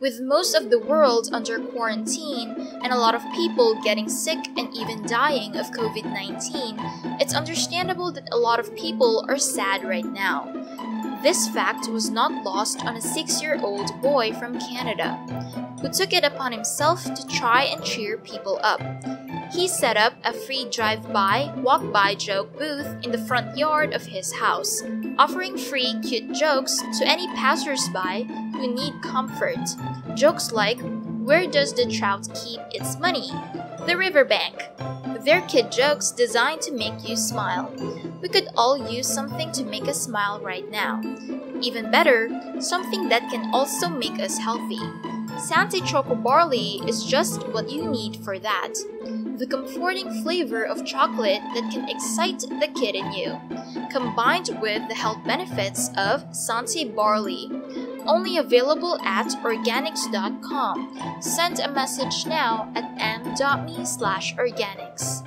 With most of the world under quarantine and a lot of people getting sick and even dying of COVID 19, it's understandable that a lot of people are sad right now. This fact was not lost on a six year old boy from Canada, who took it upon himself to try and cheer people up. He set up a free drive by, walk by joke booth in the front yard of his house, offering free cute jokes to any passersby who need comfort. Jokes like, Where does the trout keep its money? The riverbank. They're kid jokes designed to make you smile. We could all use something to make us smile right now. Even better, something that can also make us healthy. Sante Choco Barley is just what you need for that. The comforting flavor of chocolate that can excite the kid in you, combined with the health benefits of Sante Barley. Only available at orgaanics.com. Send a message now at m.me slash orgaanics.